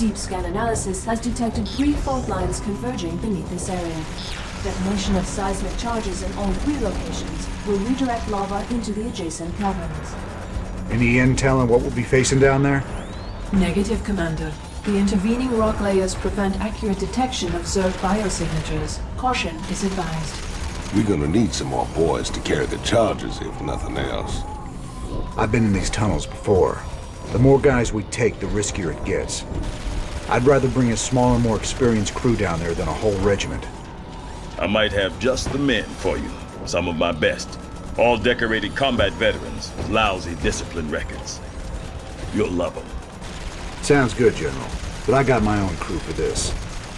Deep scan analysis has detected three fault lines converging beneath this area. Detonation of seismic charges in all three locations will redirect lava into the adjacent caverns. Any intel on what we'll be facing down there? Negative, Commander. The intervening rock layers prevent accurate detection of Zerg biosignatures. Caution is advised. We're gonna need some more boys to carry the charges, if nothing else. I've been in these tunnels before. The more guys we take, the riskier it gets. I'd rather bring a smaller, more experienced crew down there than a whole regiment. I might have just the men for you. Some of my best. All decorated combat veterans with lousy discipline records. You'll love them. Sounds good, General. But I got my own crew for this.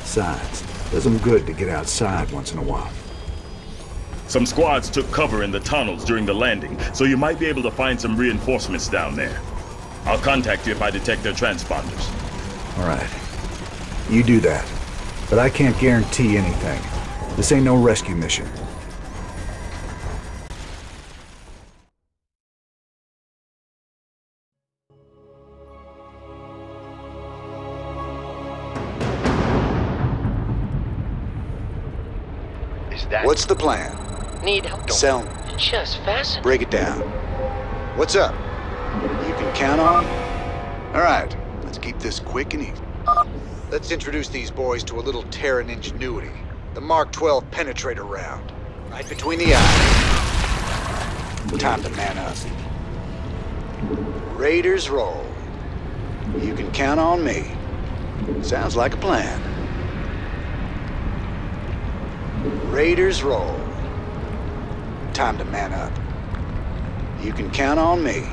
Besides, does them good to get outside once in a while. Some squads took cover in the tunnels during the landing, so you might be able to find some reinforcements down there. I'll contact you if I detect their transponders. All right. You do that. But I can't guarantee anything. This ain't no rescue mission. Is that What's the plan? Need help? Sell me. Just fasten. Break it down. What's up? You can count on? All right, let's keep this quick and easy. Let's introduce these boys to a little Terran ingenuity. The Mark 12 penetrator round. Right between the eyes. Time to man up. Raiders roll. You can count on me. Sounds like a plan. Raiders roll. Time to man up. You can count on me.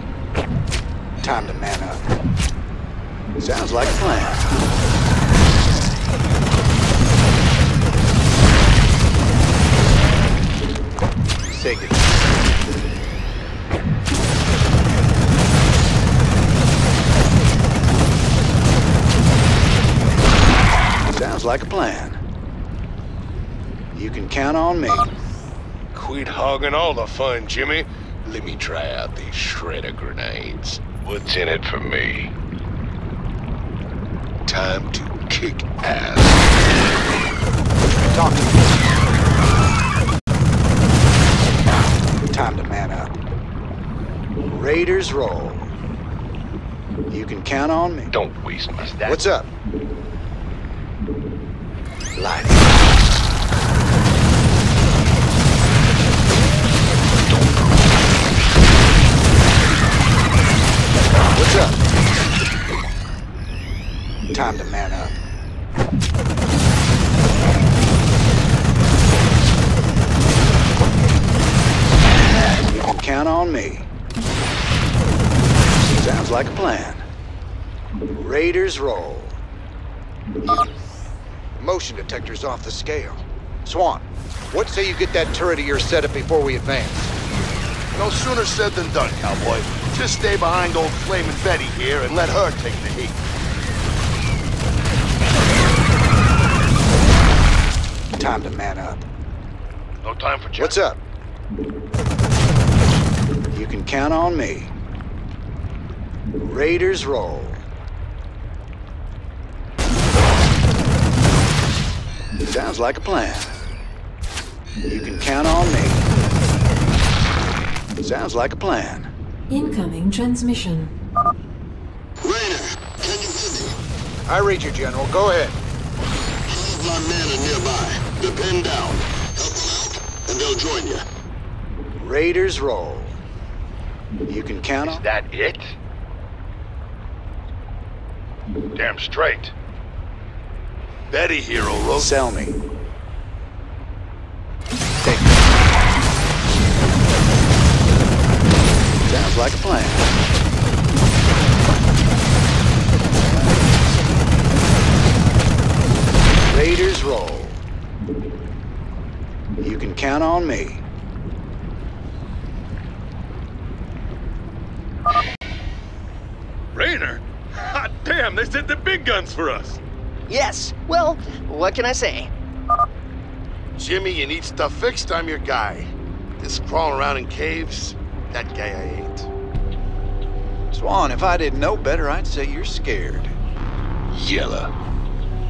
Time to man up. Sounds like a plan. Good. Sounds like a plan. You can count on me. Quit hogging all the fun, Jimmy. Let me try out these shredder grenades. What's in it for me? Time to kick ass. Talk to me. Time to man up. Raiders roll. You can count on me. Don't waste my that? What's up? Lighting. What's up? Time to man up. Count on me. Sounds like a plan. Raiders roll. Motion detector's off the scale. Swann, what say you get that turret of yours set up before we advance? No sooner said than done, cowboy. Just stay behind old Flamin' Betty here and let her take the heat. Time to man up. No time for chat. What's up? You can count on me. Raiders roll. Sounds like a plan. You can count on me. Sounds like a plan. Incoming transmission. Raynor, can you hear me? I read you, General. Go ahead. All of my men are nearby. They're pinned down. Help them out, and they'll join you. Raiders roll. You can count Is on... that it? Damn straight. Betty Hero wrote... Sell me. Take Sounds like a plan. Raiders roll. You can count on me. Raynor! Hot damn, they sent the big guns for us! Yes. Well, what can I say? Jimmy, you need stuff fixed, I'm your guy. This crawling around in caves, that guy I ain't. Swann, if I didn't know better, I'd say you're scared. Yella.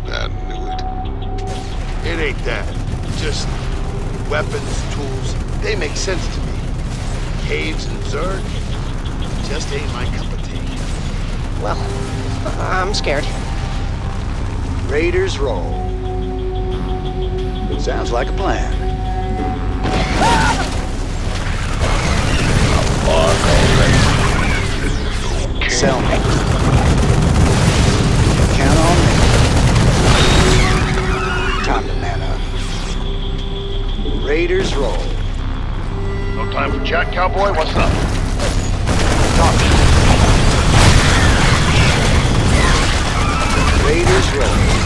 I knew it. It ain't that. Just weapons, tools, they make sense to me. Caves and Zerg just ain't my cup of tea. Well, I'm scared. Raiders roll. Sounds like a plan. Sell me. Count on me. Time to man up. Raiders roll. No time for chat, cowboy? What's up? Raiders roll.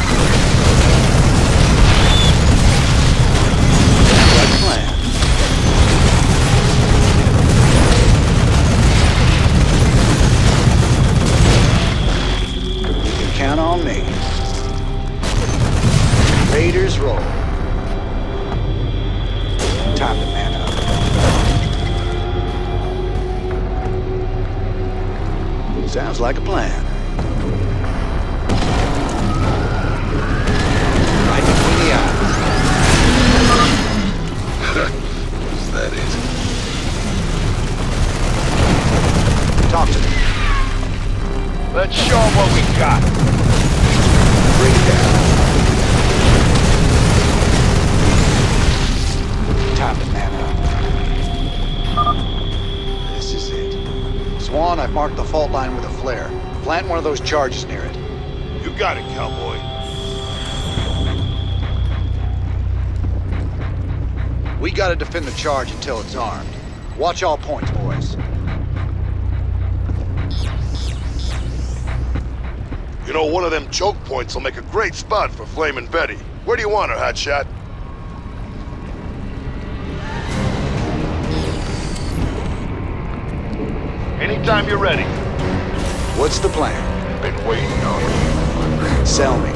Charges near it. You got it, cowboy. We gotta defend the charge until it's armed. Watch all points, boys. You know, one of them choke points will make a great spot for Flamin' Betty. Where do you want her, Hotshot? Anytime you're ready. What's the plan? Been waiting on you. Sell me.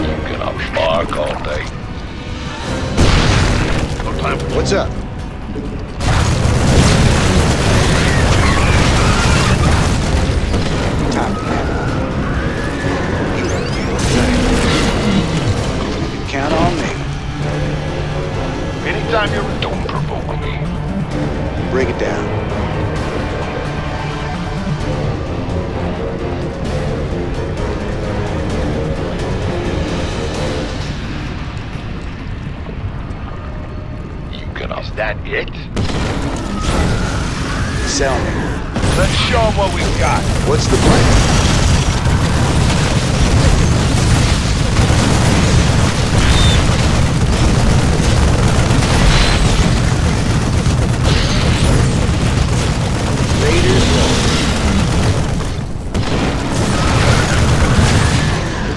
You gonna bark all day. No time for What's up? Time to man. You can count on me. Anytime you're. Don't provoke me. Break it down. That it? Sell me. Let's show 'em what we got. What's the plan?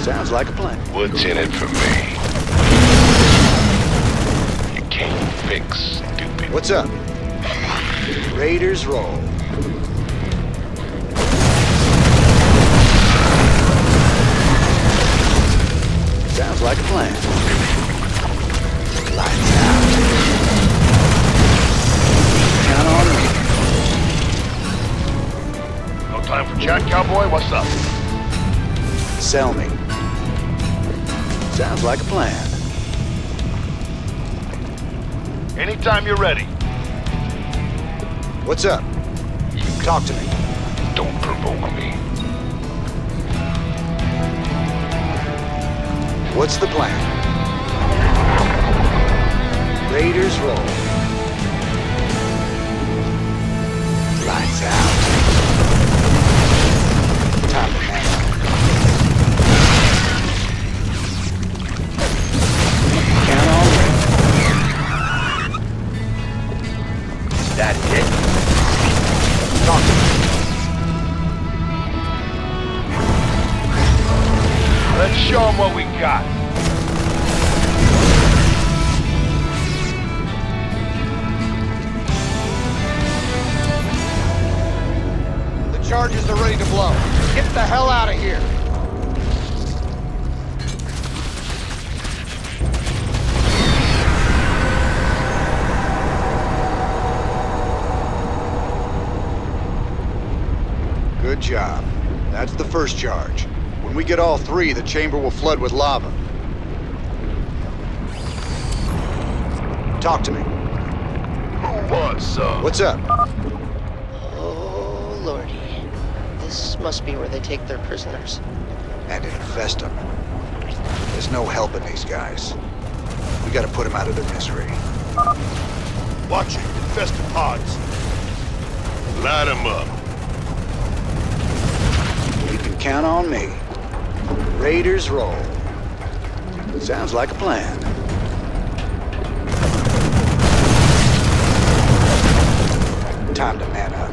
Sounds like a plan. What's in it for Sell me. Sounds like a plan. Anytime you're ready. What's up? You talk to me. Don't provoke me. What's the plan? Raiders roll. The hell out of here. Good job. That's the first charge. When we get all three, the chamber will flood with lava. Talk to me. Who wants some? Uh, What's up? Must be where they take their prisoners. And infest them. There's no helping these guys. We gotta put them out of their misery. Watch it. Infested pods. Light 'em up. You can count on me. Raiders roll. Sounds like a plan. Time to man up.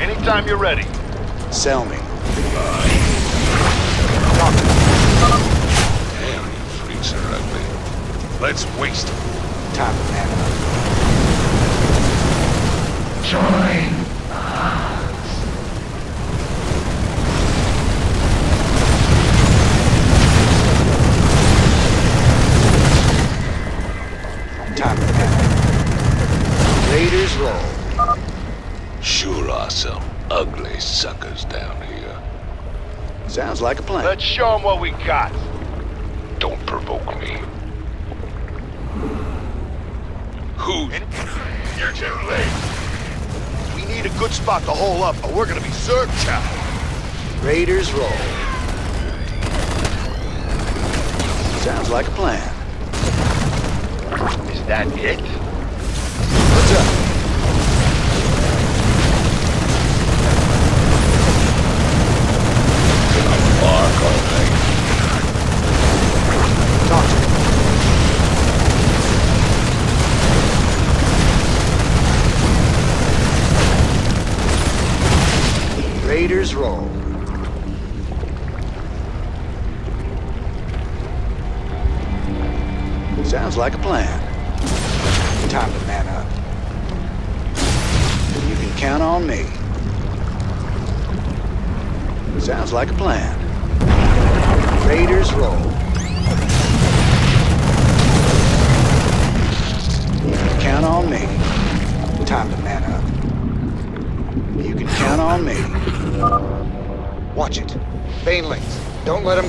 Anytime you're ready. Sell me. Talk to me. Damn, you freaks are ugly. Let's waste 'em. Time to man show them what we got. Don't provoke me. Who's... You're too late. We need a good spot to hole up, or we're gonna be served chow. Raiders roll. Sounds like a plan. Is that it?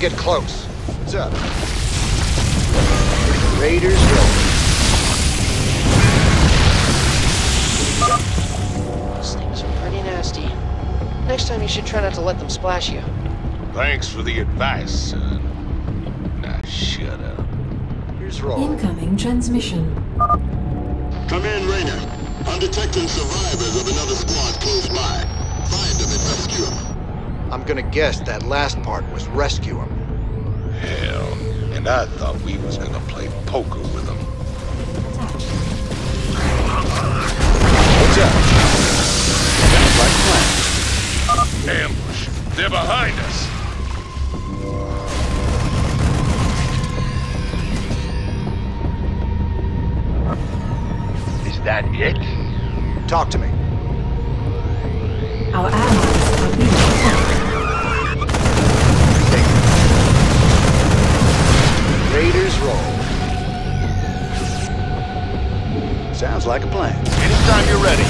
Get close. What's up? Raiders roll. Those things are pretty nasty. Next time you should try not to let them splash you. Thanks for the advice, son. Now shut up. Raiders roll. Incoming transmission. Come in, Raynor. I'm detecting survivors of another squad close by. Find them and rescue them. I'm gonna guess that last part was rescue them. Hell, and I thought we was gonna play poker with them. What's up? Sounds like a plan. Ambush. They're behind us. Is that it? Talk to me. Our allies Sounds like a plan. Anytime you're ready.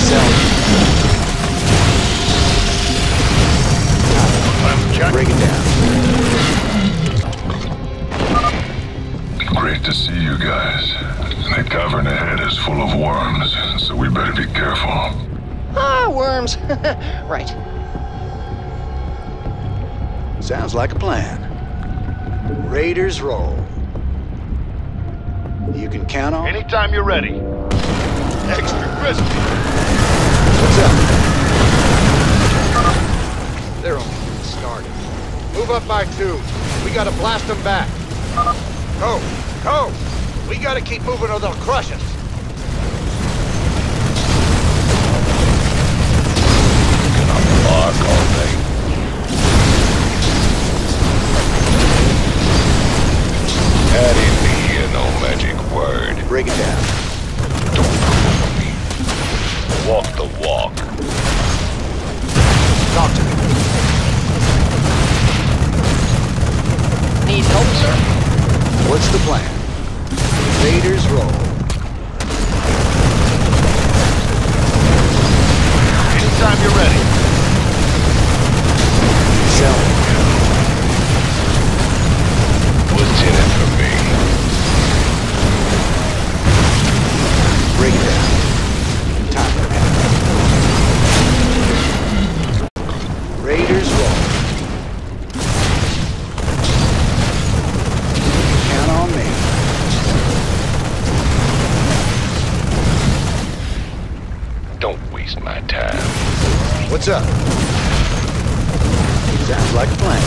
Sell me. I'm check. Break it down. Great to see you guys. The cavern ahead is full of worms, so we better be careful. Ah, worms. right. Sounds like a plan. Raiders roll. You can count on. Anytime you're ready. Extra crispy. What's up? They're only getting started. Move up by two. We gotta blast them back. Go, go. We gotta keep moving or they'll crush us. Mark all day. I didn't hear no magic word. Break it down. Don't fool me. Walk the walk. Talk to me. Need help, sir? What's the plan? Invaders roll. Anytime you're ready. Sell. What's up? Sounds like a plan.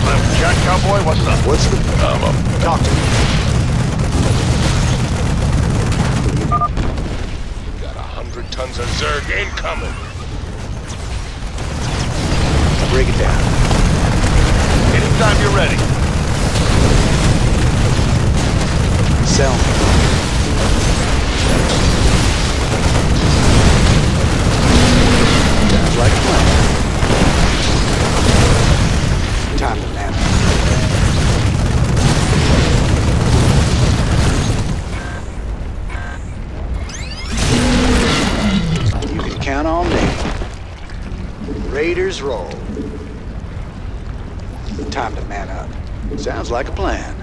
Time for cowboy. What's up? What's the... I'm a Talk to me. got a hundred tons of Zerg incoming. Break it down. Anytime you're ready. Sell me. Like plan. Time to up. You can count on me. Raiders roll. Time to man up. Sounds like a plan.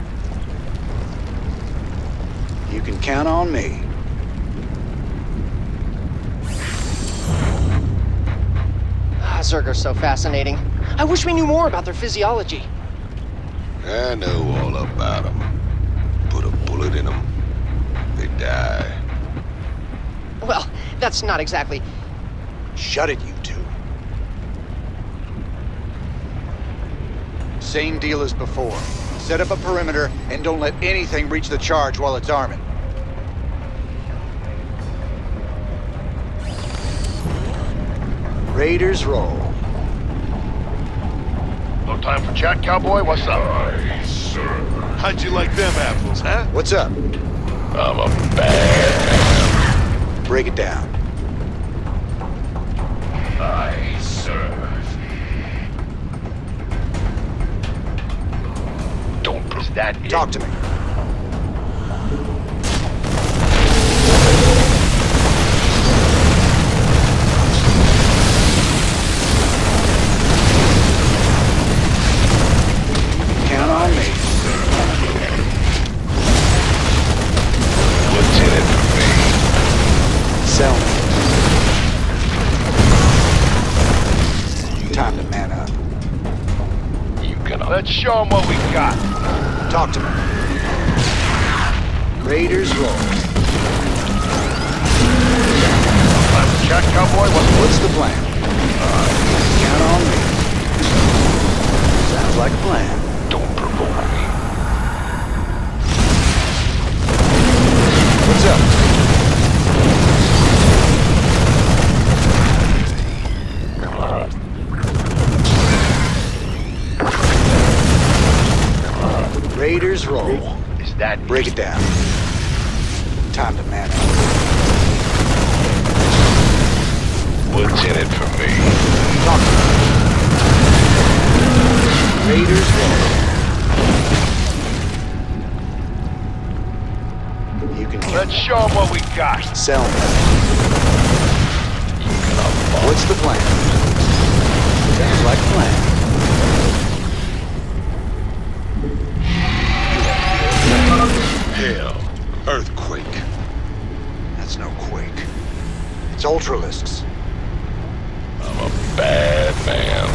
You can count on me. Zerg are so fascinating. I wish we knew more about their physiology. I know all about them. Put a bullet in them, they die. Well, that's not exactly. Shut it, you two. Same deal as before. Set up a perimeter and don't let anything reach the charge while it's arming. Raiders roll. No time for chat, cowboy. What's up? Aye, sir. How'd you like them apples, huh? What's up? I'm a bad Break it down. I serve. Don't Is that it? Talk to me. Let's show them what we got. Talk to me. Raiders roll. For chat, cowboy. What's What's the plan? Count on me. Sounds like a plan. don't provoke me. What's up? Roll. Is that Break it down. Time to man up. What's in it for me? Talk. Raiders roll. You can Let's show them what we got. sell me. What's the plan? Sounds like a plan. Hell, earthquake. That's no quake. It's ultralisks. I'm a bad man.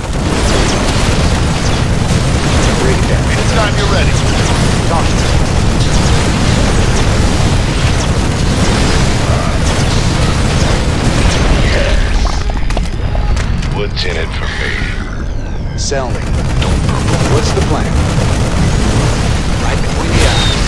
Break it down. Anytime you're ready. Talk to me. What's in it for me? Sell me. What's the plan? Right between the eyes.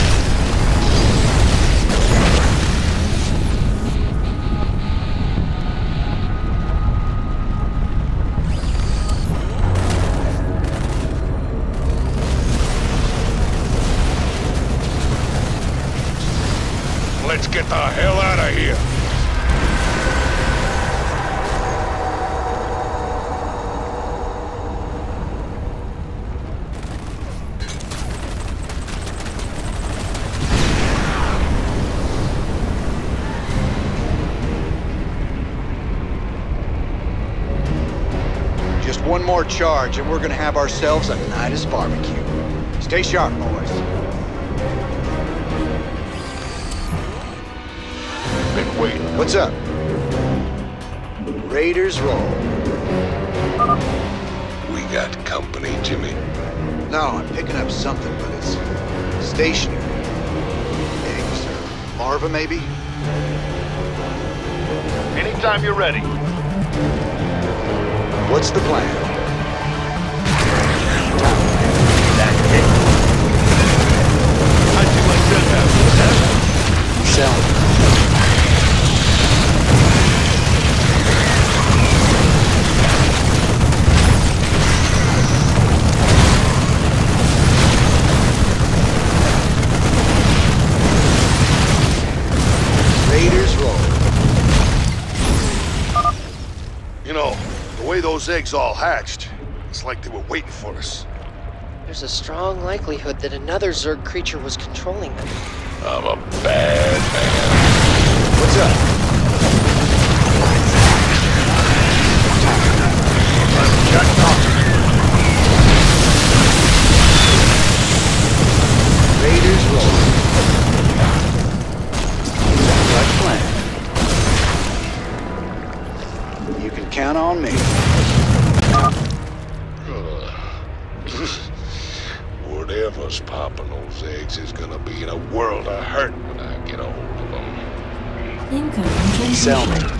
One more charge and we're gonna have ourselves a Nydus barbecue. Stay sharp, boys. Been waiting. What's up? Raiders roll. We got company, Jimmy. No, I'm picking up something, but it's stationary. Eggs or larva, maybe? Anytime Anytime you're ready. What's the plan? Way those eggs all hatched, it's like they were waiting for us. There's a strong likelihood that another Zerg creature was controlling them. I'm a bad man. What's up? Raiders roll. Plan. You can count on me. Whatever's popping those eggs is gonna be in a world of hurt when I get a hold of them. Incoming Sell me. another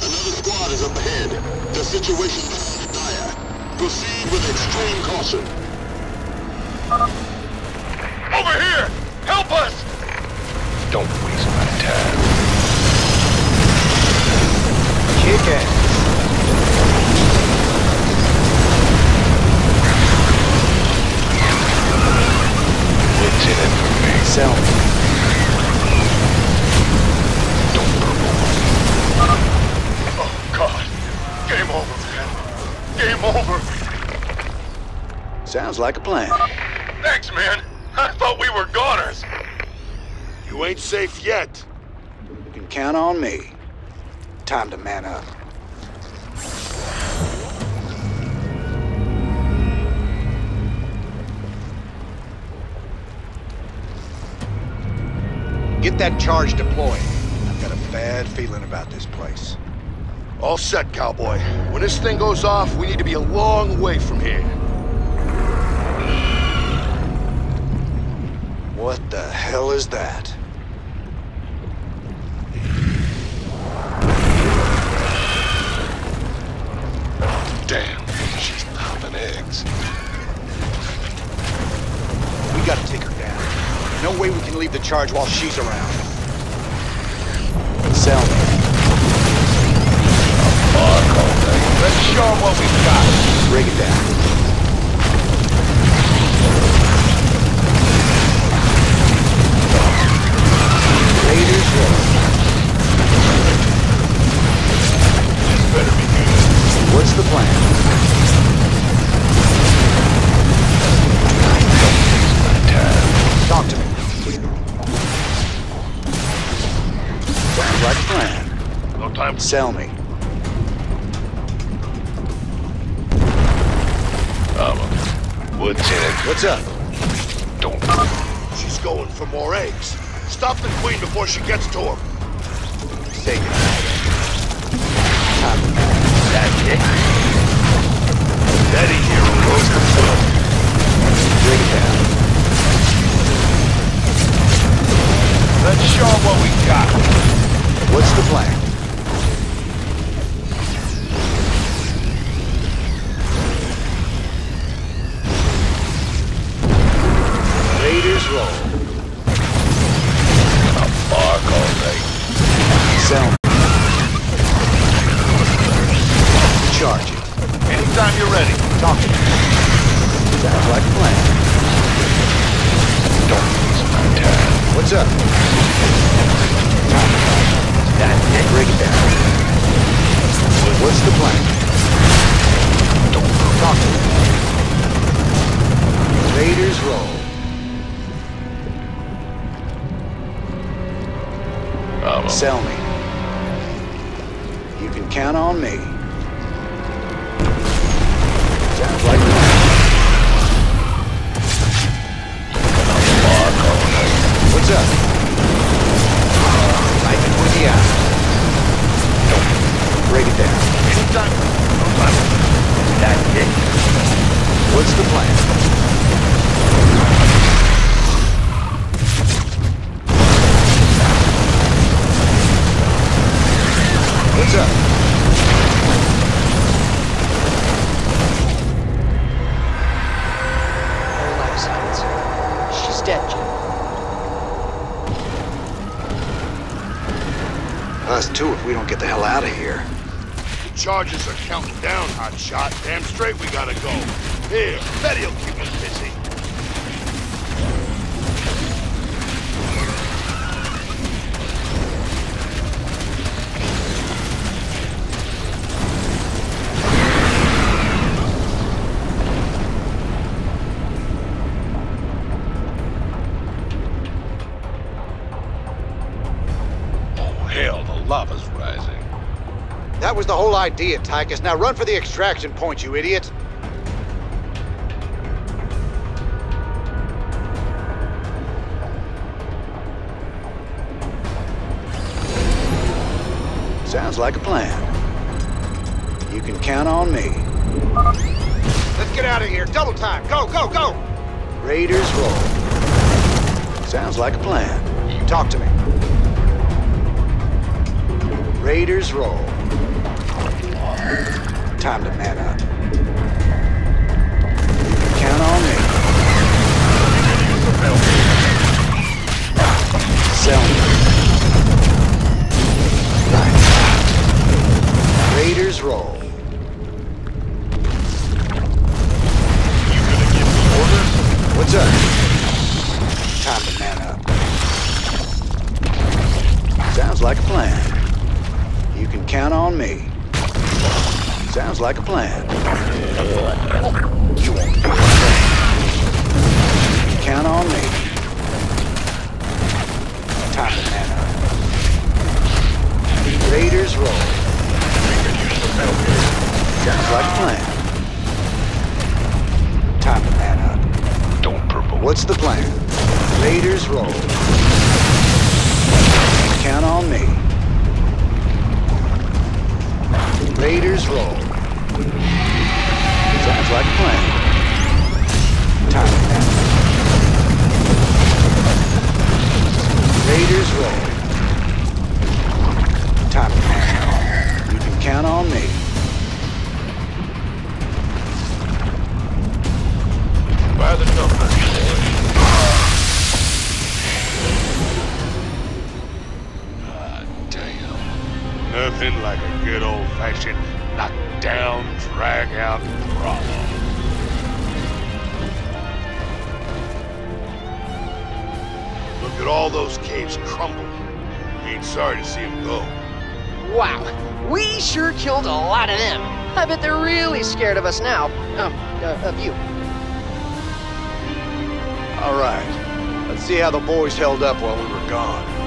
squad is up ahead. The situation is dire. Proceed with extreme caution. Over here! Help us! Don't waste my time. Kick ass. It for me? Sell me. Don't provoke. Oh, God. Game over, man. Game over. Sounds like a plan. Thanks, man. I thought we were goners. You ain't safe yet. You can count on me. Time to man up. Get that charge deployed. I've got a bad feeling about this place. All set, cowboy. When this thing goes off, we need to be a long way from here. What the hell is that? Damn, she's popping eggs. We gotta take her. No way we can leave the charge while she's around. Sell me. Let's show 'em what we've got. Break it down. Before she gets to him. Lava's rising. That was the whole idea, Tychus. Now run for the extraction point, you idiot. Sounds like a plan. You can count on me. Let's get out of here. Double time. Go, go, go! Raiders roll. Sounds like a plan. Talk to me. Raiders roll. Time to man up. Count on me. Sell me. Right. Raiders roll. You gonna give me orders? What's up? Time to man up. Sounds like a plan. You can count on me. Sounds like a plan. You won't do a thing. Count on me. Top to man up. Raiders roll. Sounds like a plan. Time to man up. Don't purple. What's the plan? Raiders roll. Count on me. Raiders roll. Sounds like a plan. Time. Raiders roll. Time. You can count on me. I bet they're really scared of us now. Um, uh, of you. All right. Let's see how the boys held up while we were gone.